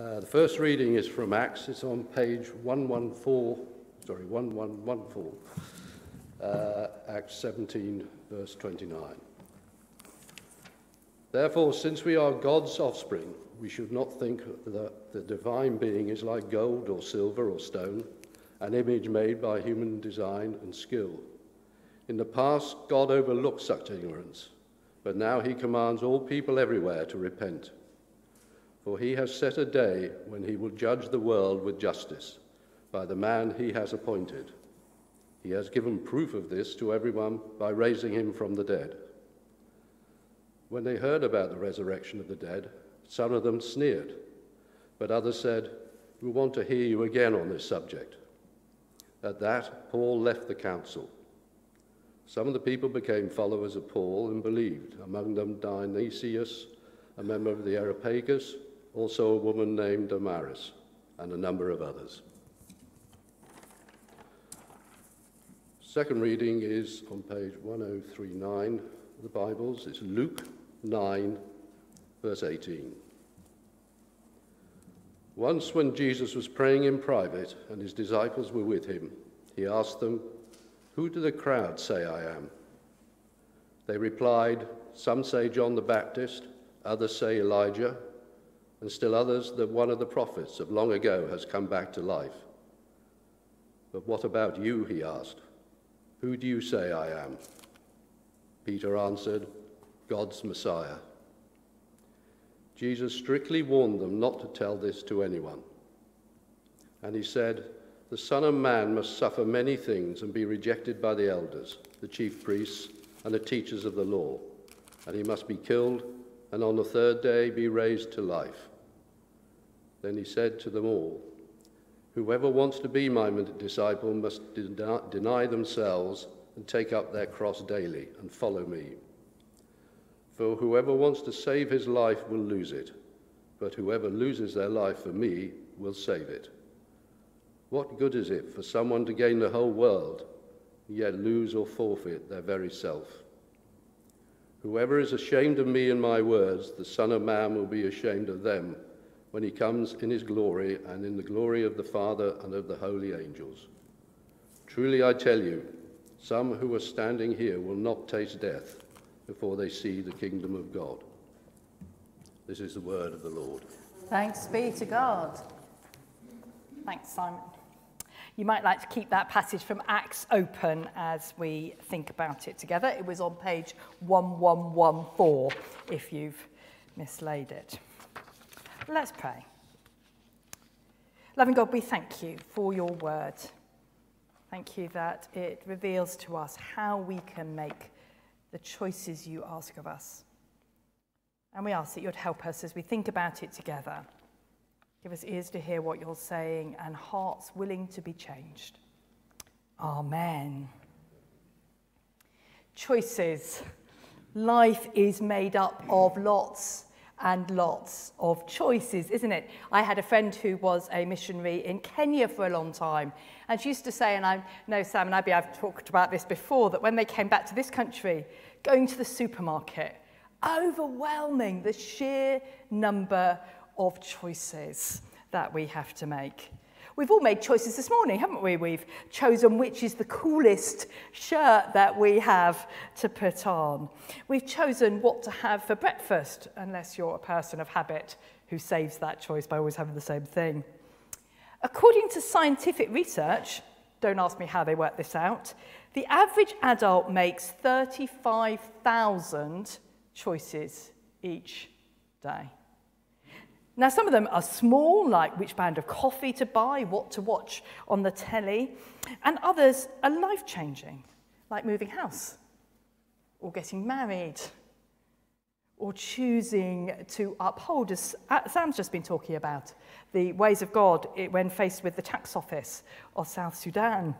Uh, the first reading is from Acts. It's on page 114, sorry, 1114, uh, Acts 17, verse 29. Therefore, since we are God's offspring, we should not think that the divine being is like gold or silver or stone, an image made by human design and skill. In the past, God overlooked such ignorance, but now he commands all people everywhere to repent. For he has set a day when he will judge the world with justice by the man he has appointed. He has given proof of this to everyone by raising him from the dead. When they heard about the resurrection of the dead, some of them sneered, but others said, We want to hear you again on this subject. At that, Paul left the council. Some of the people became followers of Paul and believed, among them Dionysius, a member of the Areopagus, also a woman named Damaris, and a number of others. Second reading is on page 1039 of the Bibles. It's Luke 9, verse 18. Once, when Jesus was praying in private and his disciples were with him, he asked them, Who do the crowd say I am? They replied, Some say John the Baptist, others say Elijah and still others that one of the prophets of long ago has come back to life. But what about you? He asked. Who do you say I am? Peter answered, God's Messiah. Jesus strictly warned them not to tell this to anyone. And he said, The Son of Man must suffer many things and be rejected by the elders, the chief priests, and the teachers of the law, and he must be killed, and on the third day be raised to life. Then he said to them all, Whoever wants to be my disciple must deny themselves and take up their cross daily and follow me. For whoever wants to save his life will lose it, but whoever loses their life for me will save it. What good is it for someone to gain the whole world, yet lose or forfeit their very self? Whoever is ashamed of me and my words, the Son of Man will be ashamed of them when he comes in his glory and in the glory of the Father and of the holy angels. Truly I tell you, some who are standing here will not taste death before they see the kingdom of God. This is the word of the Lord. Thanks be to God. Thanks, Simon. You might like to keep that passage from Acts open as we think about it together. It was on page 1114 if you've mislaid it. Let's pray. Loving God, we thank you for your word. Thank you that it reveals to us how we can make the choices you ask of us. And we ask that you'd help us as we think about it together. Give us ears to hear what you're saying and hearts willing to be changed. Amen. Choices. Life is made up of lots and lots of choices, isn't it? I had a friend who was a missionary in Kenya for a long time, and she used to say, and I know Sam and Abby, I've talked about this before, that when they came back to this country, going to the supermarket, overwhelming the sheer number of choices that we have to make. We've all made choices this morning, haven't we? We've chosen which is the coolest shirt that we have to put on. We've chosen what to have for breakfast, unless you're a person of habit who saves that choice by always having the same thing. According to scientific research, don't ask me how they work this out, the average adult makes 35,000 choices each day. Now, some of them are small, like which brand of coffee to buy, what to watch on the telly, and others are life changing, like moving house, or getting married, or choosing to uphold, as uh, Sam's just been talking about, the ways of God when faced with the tax office of South Sudan.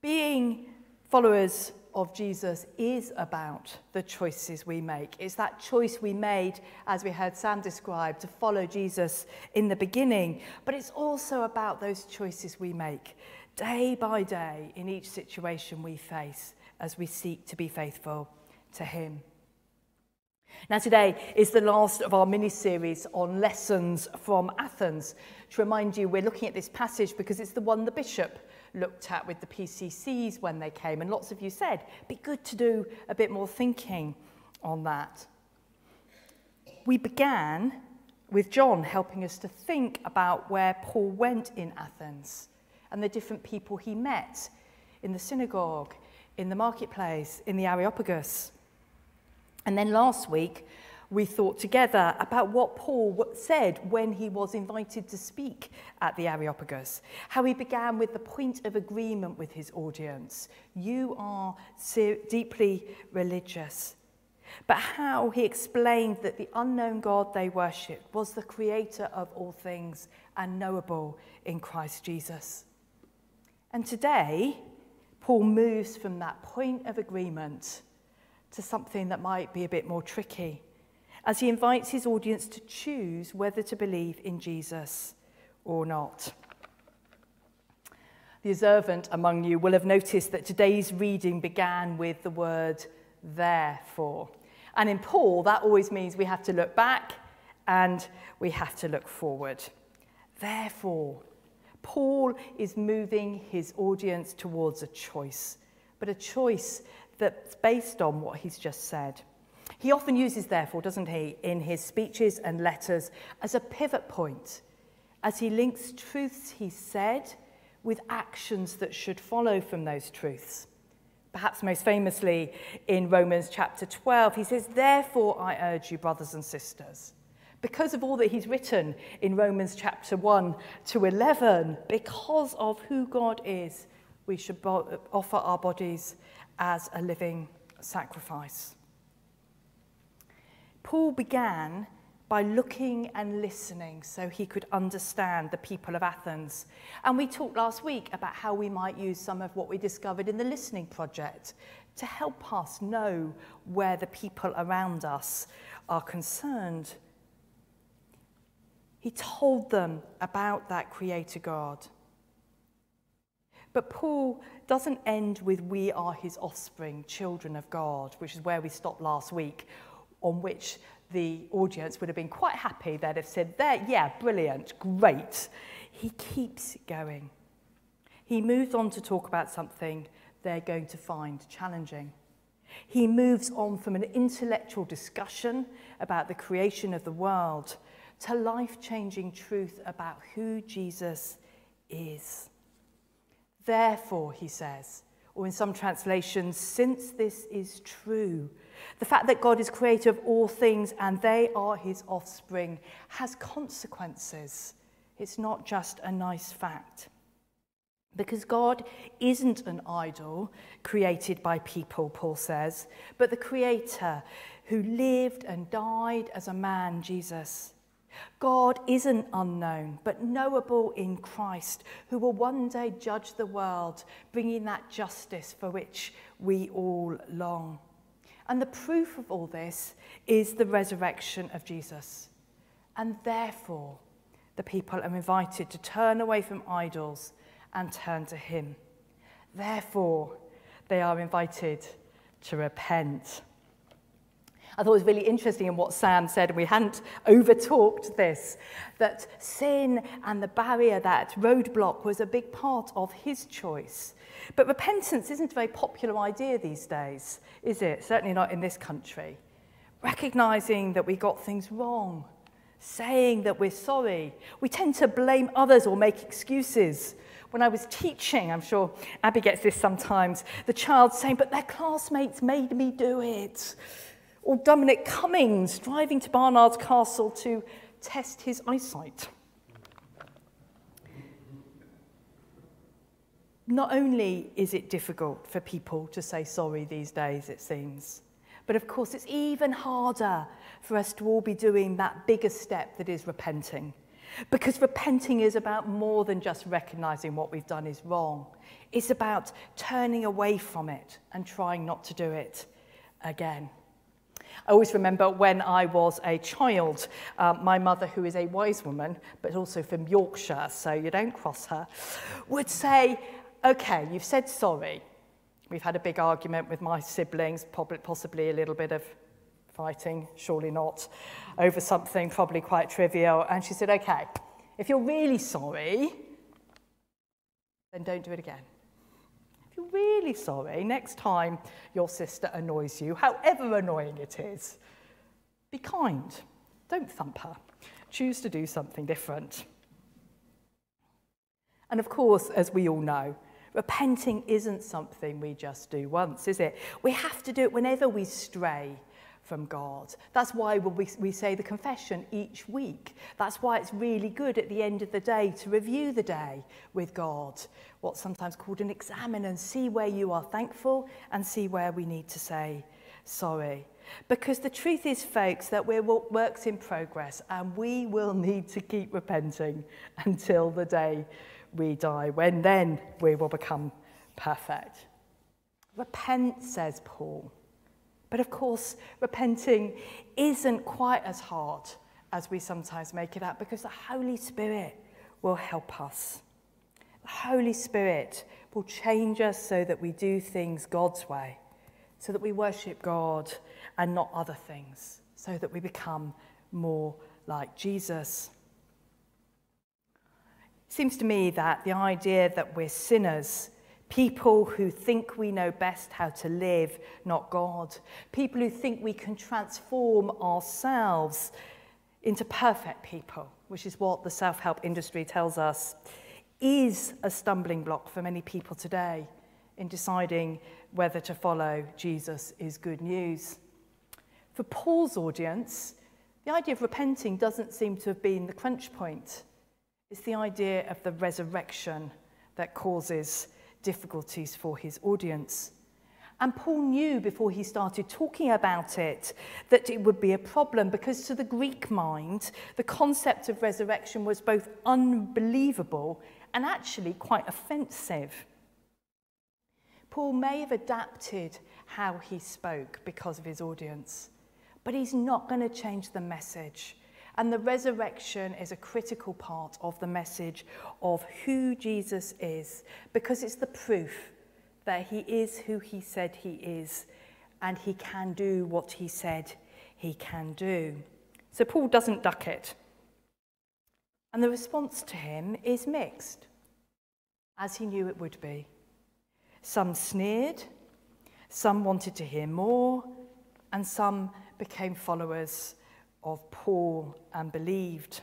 Being followers of Jesus is about the choices we make. It's that choice we made, as we heard Sam describe, to follow Jesus in the beginning. But it's also about those choices we make day by day in each situation we face as we seek to be faithful to Him. Now, today is the last of our mini series on lessons from Athens. To remind you, we're looking at this passage because it's the one the bishop looked at with the PCCs when they came, and lots of you said, be good to do a bit more thinking on that. We began with John helping us to think about where Paul went in Athens and the different people he met in the synagogue, in the marketplace, in the Areopagus. And then last week, we thought together about what Paul said when he was invited to speak at the Areopagus. How he began with the point of agreement with his audience. You are deeply religious. But how he explained that the unknown God they worshipped was the creator of all things and knowable in Christ Jesus. And today, Paul moves from that point of agreement to something that might be a bit more tricky as he invites his audience to choose whether to believe in Jesus or not. The observant among you will have noticed that today's reading began with the word therefore. And in Paul, that always means we have to look back and we have to look forward. Therefore, Paul is moving his audience towards a choice, but a choice that's based on what he's just said. He often uses, therefore, doesn't he, in his speeches and letters as a pivot point, as he links truths he said with actions that should follow from those truths. Perhaps most famously in Romans chapter 12, he says, Therefore I urge you, brothers and sisters, because of all that he's written in Romans chapter 1 to 11, because of who God is, we should offer our bodies as a living sacrifice. Paul began by looking and listening so he could understand the people of Athens. And we talked last week about how we might use some of what we discovered in the listening project to help us know where the people around us are concerned. He told them about that Creator God. But Paul doesn't end with, We are his offspring, children of God, which is where we stopped last week, on which the audience would have been quite happy. They'd have said, there, yeah, brilliant, great. He keeps going. He moves on to talk about something they're going to find challenging. He moves on from an intellectual discussion about the creation of the world to life changing truth about who Jesus is. Therefore, he says, or in some translations, since this is true, the fact that God is creator of all things and they are his offspring has consequences. It's not just a nice fact. Because God isn't an idol created by people, Paul says, but the creator who lived and died as a man, Jesus. God isn't unknown, but knowable in Christ, who will one day judge the world, bringing that justice for which we all long. And the proof of all this is the resurrection of Jesus. And therefore, the people are invited to turn away from idols and turn to Him. Therefore, they are invited to repent. I thought it was really interesting in what Sam said, and we hadn't overtalked this, that sin and the barrier, that roadblock, was a big part of his choice. But repentance isn't a very popular idea these days, is it? Certainly not in this country. Recognizing that we got things wrong, saying that we're sorry. We tend to blame others or make excuses. When I was teaching, I'm sure Abby gets this sometimes, the child saying, but their classmates made me do it. Or Dominic Cummings driving to Barnard's Castle to test his eyesight. not only is it difficult for people to say sorry these days, it seems, but of course it's even harder for us to all be doing that bigger step that is repenting. Because repenting is about more than just recognizing what we've done is wrong. It's about turning away from it and trying not to do it again. I always remember when I was a child, uh, my mother, who is a wise woman, but also from Yorkshire, so you don't cross her, would say, okay, you've said sorry. We've had a big argument with my siblings, possibly a little bit of fighting, surely not, over something probably quite trivial. And she said, Okay, if you're really sorry, then don't do it again. Really sorry, next time your sister annoys you, however annoying it is, be kind. Don't thump her. Choose to do something different. And of course, as we all know, repenting isn't something we just do once, is it? We have to do it whenever we stray from God. That's why we, we say the confession each week. That's why it's really good at the end of the day to review the day with God, what's sometimes called an examen, and see where you are thankful and see where we need to say sorry. Because the truth is, folks, that we're works in progress and we will need to keep repenting until the day we die, when then we will become perfect. Repent, says Paul. But of course, repenting isn't quite as hard as we sometimes make it out because the Holy Spirit will help us. The Holy Spirit will change us so that we do things God's way, so that we worship God and not other things, so that we become more like Jesus. It seems to me that the idea that we're sinners, people who think we know best how to live, not God, people who think we can transform ourselves into perfect people, which is what the self help industry tells us, is a stumbling block for many people today in deciding whether to follow Jesus is good news. For Paul's audience, the idea of repenting doesn't seem to have been the crunch point. It's the idea of the resurrection that causes difficulties for his audience. And Paul knew before he started talking about it that it would be a problem because to the Greek mind, the concept of resurrection was both unbelievable and actually quite offensive. Paul may have adapted how he spoke because of his audience, but he's not going to change the message. And the resurrection is a critical part of the message of who Jesus is because it's the proof that he is who he said he is and he can do what he said he can do. So Paul doesn't duck it. And the response to him is mixed, as he knew it would be. Some sneered, some wanted to hear more, and some became followers of Paul and believed.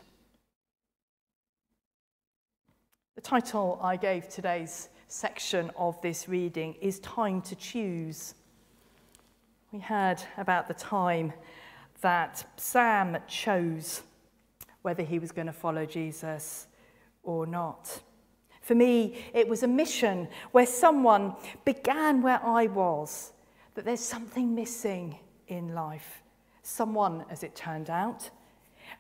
The title I gave today's section of this reading is Time to Choose. We heard about the time that Sam chose whether he was going to follow Jesus or not. For me, it was a mission where someone began where I was, that there's something missing in life someone, as it turned out,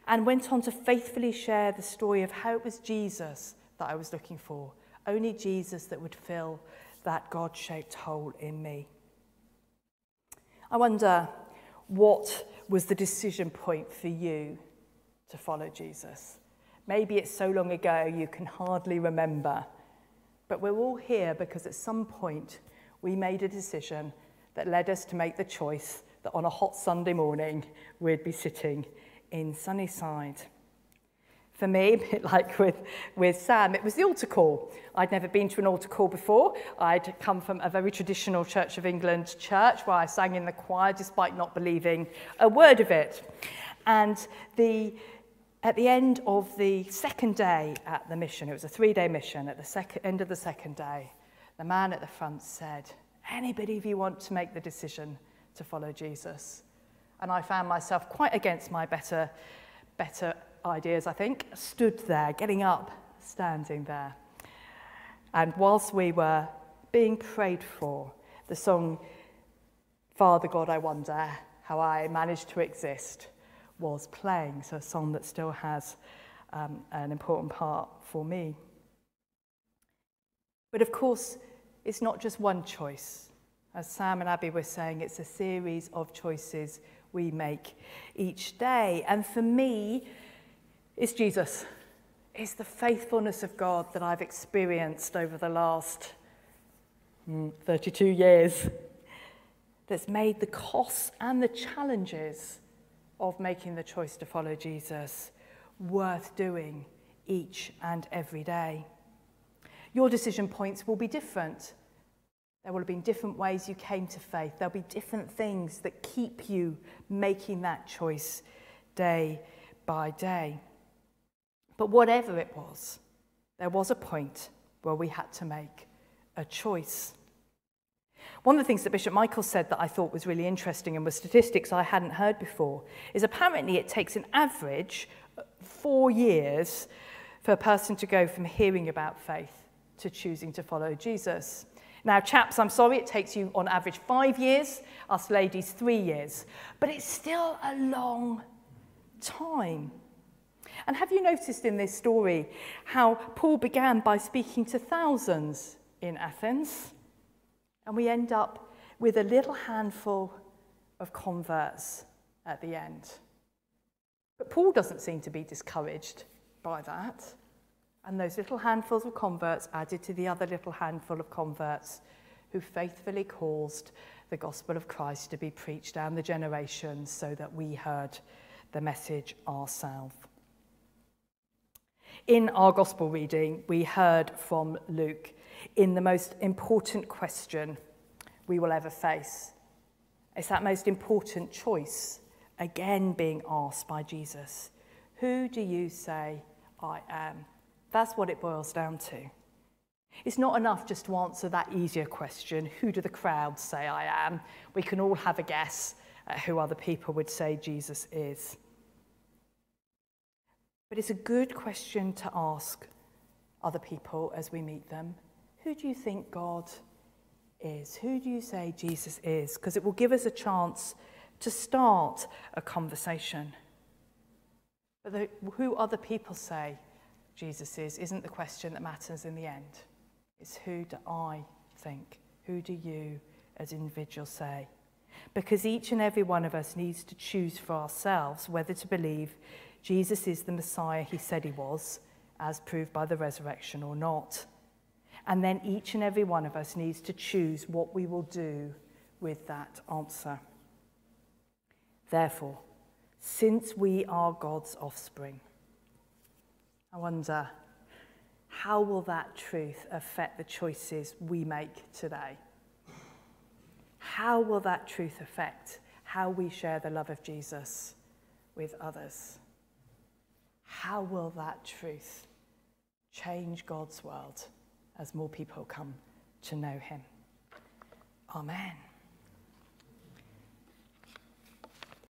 and went on to faithfully share the story of how it was Jesus that I was looking for, only Jesus that would fill that God shaped hole in me. I wonder what was the decision point for you to follow Jesus? Maybe it's so long ago you can hardly remember, but we're all here because at some point we made a decision that led us to make the choice that on a hot Sunday morning we'd be sitting in Sunnyside. For me, a bit like with, with Sam, it was the altar call. I'd never been to an altar call before. I'd come from a very traditional Church of England church where I sang in the choir despite not believing a word of it. And the, at the end of the second day at the mission, it was a three day mission, at the sec- end of the second day, the man at the front said, Anybody of you want to make the decision to follow Jesus. And I found myself quite against my better, better ideas, I think, stood there, getting up, standing there. And whilst we were being prayed for, the song, Father God, I Wonder How I Managed to Exist, was playing. So, a song that still has um, an important part for me. But of course, it's not just one choice. As Sam and Abby were saying, it's a series of choices we make each day. And for me, it's Jesus. It's the faithfulness of God that I've experienced over the last mm, 32 years. that's made the costs and the challenges of making the choice to follow Jesus worth doing each and every day. Your decision points will be different. There will have been different ways you came to faith. There'll be different things that keep you making that choice day by day. But whatever it was, there was a point where we had to make a choice. One of the things that Bishop Michael said that I thought was really interesting and was statistics I hadn't heard before is apparently it takes an average four years for a person to go from hearing about faith to choosing to follow Jesus. Now, chaps, I'm sorry, it takes you on average five years, us ladies, three years. But it's still a long time. And have you noticed in this story how Paul began by speaking to thousands in Athens? And we end up with a little handful of converts at the end. But Paul doesn't seem to be discouraged by that. And those little handfuls of converts added to the other little handful of converts who faithfully caused the gospel of Christ to be preached down the generations so that we heard the message ourselves. In our gospel reading, we heard from Luke in the most important question we will ever face. It's that most important choice, again being asked by Jesus Who do you say I am? That's what it boils down to. It's not enough just to answer that easier question who do the crowd say I am? We can all have a guess at who other people would say Jesus is. But it's a good question to ask other people as we meet them. Who do you think God is? Who do you say Jesus is? Because it will give us a chance to start a conversation. But the, who other people say Jesus is isn't the question that matters in the end. It's who do I think? Who do you as individuals say? Because each and every one of us needs to choose for ourselves whether to believe Jesus is the Messiah he said he was, as proved by the resurrection or not. And then each and every one of us needs to choose what we will do with that answer. Therefore, since we are God's offspring, I wonder how will that truth affect the choices we make today? How will that truth affect how we share the love of Jesus with others? How will that truth change God's world as more people come to know Him? Amen.